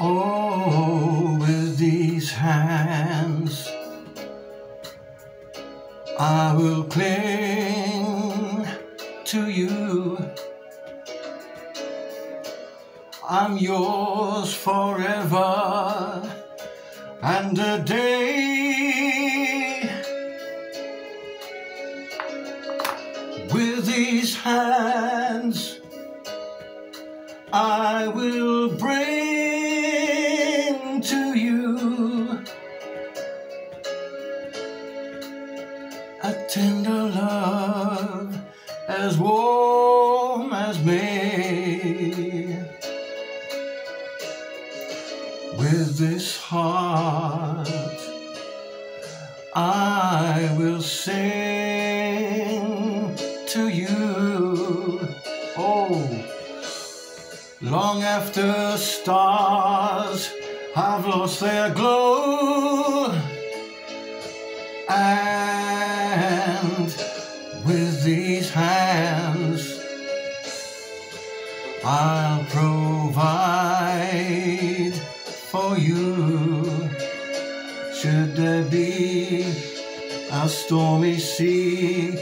Oh, with these hands, I will cling to you. I'm yours forever and a day. With these hands, I will bring love as warm as May. With this heart, I will sing to you. Oh. Long after stars have lost their glow And I'll provide for you. Should there be a stormy sea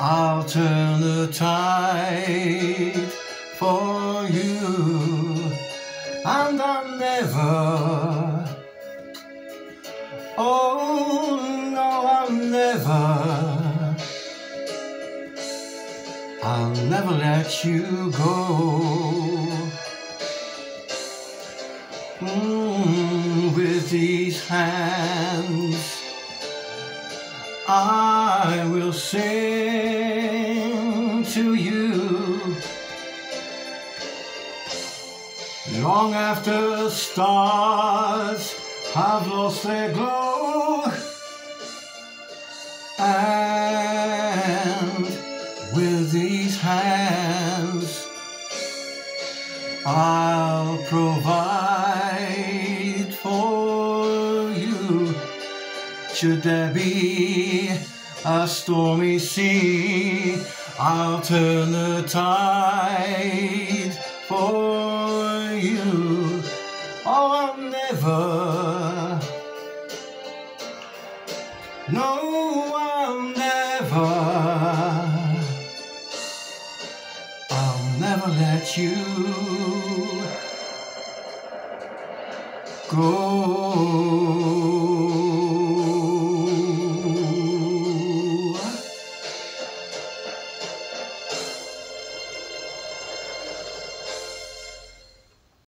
I'll turn the tide for you. And I'll never oh I'll never let you go. Mm, with these hands I will sing to you. Long after stars have lost their glow And hands I'll provide for you Should there be a stormy sea I'll turn the tide for you. Oh, I'll never, no, I'll never, let you go.